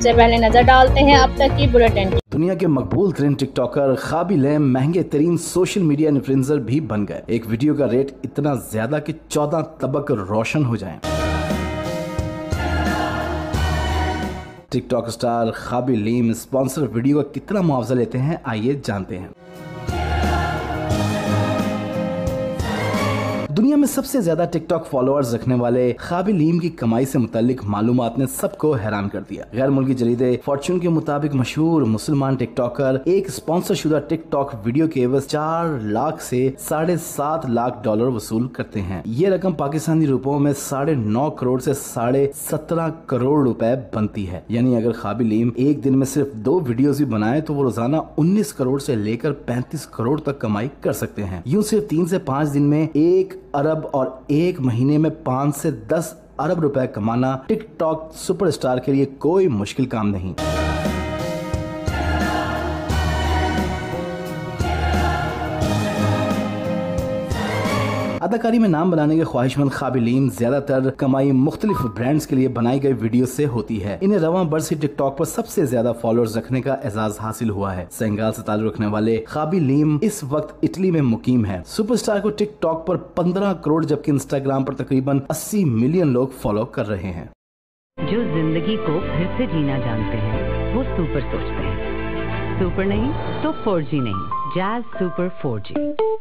सबसे पहले नज़र डालते हैं अब तक की बुलेटिन दुनिया के मकबूल तरीन टिकटॉकर खाबी लैम महँगे तरीन सोशल मीडिया इन्फ्लुएंसर भी बन गए। एक वीडियो का रेट इतना ज़्यादा कि चौदह तबक रोशन हो जाए। टिकटॉक स्टार खाबी लीम स्पॉन्सर वीडियो का कितना मुआवजा लेते हैं, आइए जानते हैं। दुनिया में सबसे ज़्यादा टिकटॉक फॉलोअर्स रखने वाले खाबिलीम की कमाई से मुतालिक मालूम ने सबको हैरान कर दिया। गैर मुल्की जरीदे फॉर्चून के मुताबिक मशहूर मुसलमान टिकटॉकर एक स्पॉन्सर शुदा टिकटॉक वीडियो के एवज चार लाख से साढ़े सात लाख डॉलर वसूल करते हैं। ये रकम पाकिस्तानी रुपयों में साढ़े नौ करोड़ से साढ़े सत्रह करोड़ रुपए बनती है। यानी अगर खाबिलीम एक दिन में सिर्फ़ दो वीडियो भी बनाए तो वो रोज़ाना उन्नीस करोड़ से लेकर पैंतीस करोड़ तक कमाई कर सकते हैं। यूँ सिर्फ़ तीन से पाँच दिन में एक अरब और एक महीने में पाँच से दस अरब रुपए कमाना टिकटॉक सुपरस्टार के लिए कोई मुश्किल काम नहीं। अदाकारी में नाम बनाने के ख्वाहिशमंद काबिलीन ज़्यादातर कमाई मुख्तलिफ़ ब्रांड्स के लिए बनाई गई वीडियो से होती है। इन्हें रवा बरसी टिकटॉक पर सबसे ज़्यादा फॉलोअर्स रखने का एजाज हासिल हुआ है। सेंगाल से ताल्लुक रखने वाले काबिलीम इस वक्त इटली में मुकीम है। सुपरस्टार को टिकटॉक पर पंद्रह करोड़, जबकि इंस्टाग्राम पर तकरीबन अस्सी मिलियन लोग फॉलो कर रहे हैं। जो ज़िंदगी को फिर से जीना जानते हैं, वो सुपर सोचते हैं। सुपर नहीं तो फोर नहीं, जैज सुपर फोर